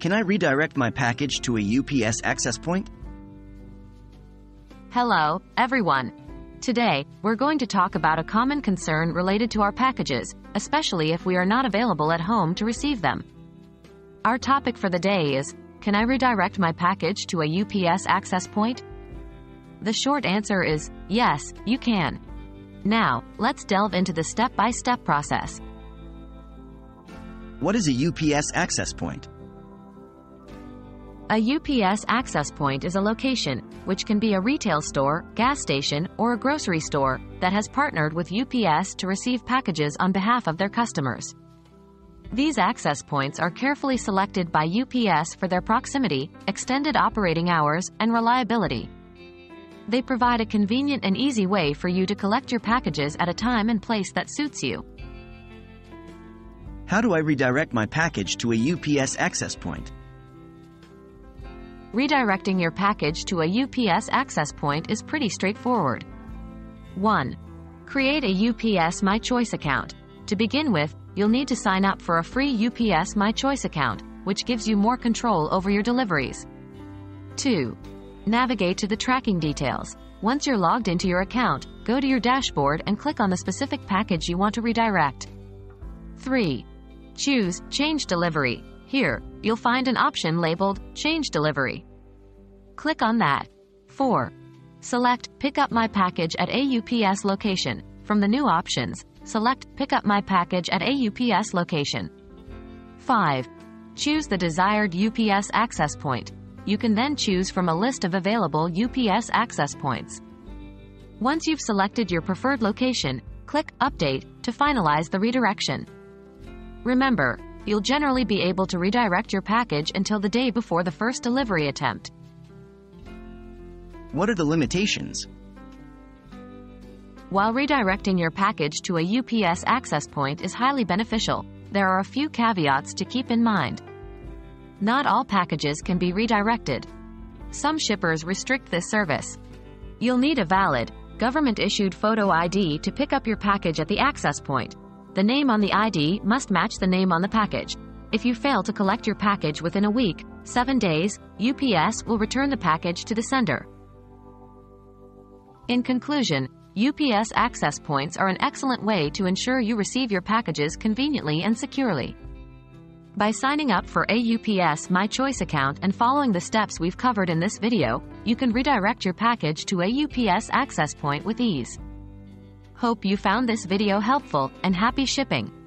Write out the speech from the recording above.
Can I redirect my package to a UPS access point? Hello, everyone. Today, we're going to talk about a common concern related to our packages, especially if we are not available at home to receive them. Our topic for the day is Can I redirect my package to a UPS access point? The short answer is Yes, you can. Now, let's delve into the step by step process. What is a UPS access point? A UPS access point is a location, which can be a retail store, gas station, or a grocery store, that has partnered with UPS to receive packages on behalf of their customers. These access points are carefully selected by UPS for their proximity, extended operating hours, and reliability. They provide a convenient and easy way for you to collect your packages at a time and place that suits you. How do I redirect my package to a UPS access point? Redirecting your package to a UPS access point is pretty straightforward. 1. Create a UPS My Choice account. To begin with, you'll need to sign up for a free UPS My Choice account, which gives you more control over your deliveries. 2. Navigate to the tracking details. Once you're logged into your account, go to your dashboard and click on the specific package you want to redirect. 3. Choose Change Delivery. Here, you'll find an option labeled Change Delivery. Click on that. 4. Select Pick up my package at a UPS location. From the new options, select Pick up my package at a UPS location. 5. Choose the desired UPS access point. You can then choose from a list of available UPS access points. Once you've selected your preferred location, click Update to finalize the redirection. Remember, you'll generally be able to redirect your package until the day before the first delivery attempt. What are the limitations? While redirecting your package to a UPS access point is highly beneficial, there are a few caveats to keep in mind. Not all packages can be redirected. Some shippers restrict this service. You'll need a valid, government-issued photo ID to pick up your package at the access point. The name on the ID must match the name on the package. If you fail to collect your package within a week, 7 days, UPS will return the package to the sender. In conclusion, UPS access points are an excellent way to ensure you receive your packages conveniently and securely. By signing up for a UPS My Choice account and following the steps we've covered in this video, you can redirect your package to a UPS access point with ease. Hope you found this video helpful and happy shipping!